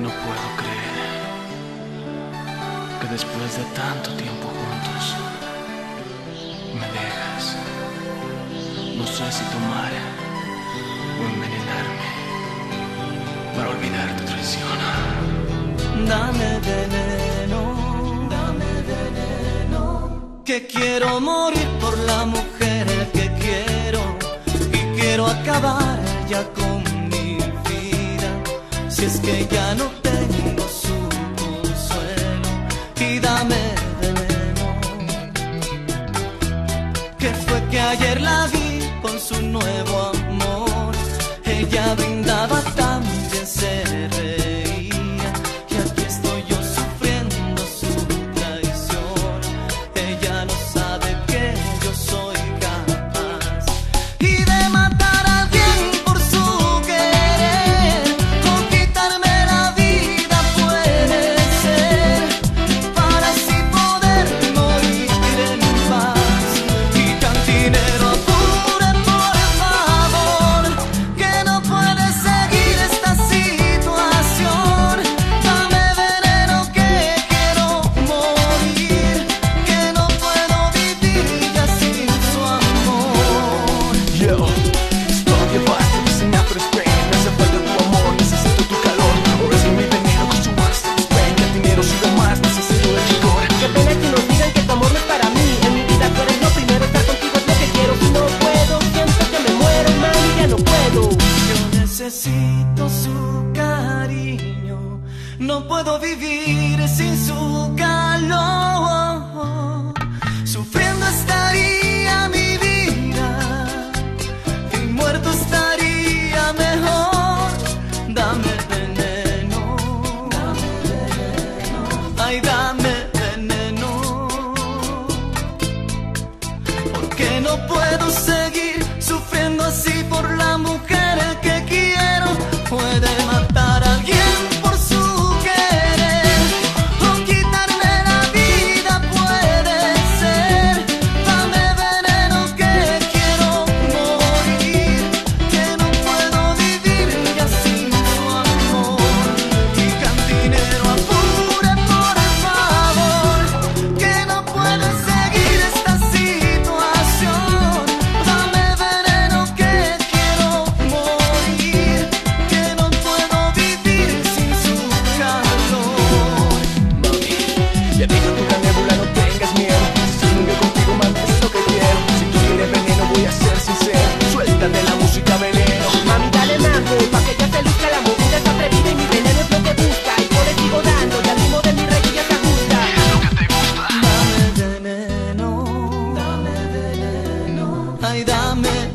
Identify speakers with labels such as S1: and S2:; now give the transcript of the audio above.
S1: No puedo creer que después de tanto tiempo juntos me dejas. No sé si tomar o envenenarme para olvidar tu traición.
S2: Dame veneno, dame veneno. Que quiero morir por la mujer que quiero y quiero acabar ya con mi vida. Si es que ya no que fue que ayer la vi con su nuevo amor. Ella necesito su cariño, no puedo vivir sin su
S1: calor. Sufriendo estaría mi
S3: vida y muerto estaría mejor. Dame veneno, dame veneno, ay dame veneno, porque no puedo
S2: seguir sufriendo así. τα με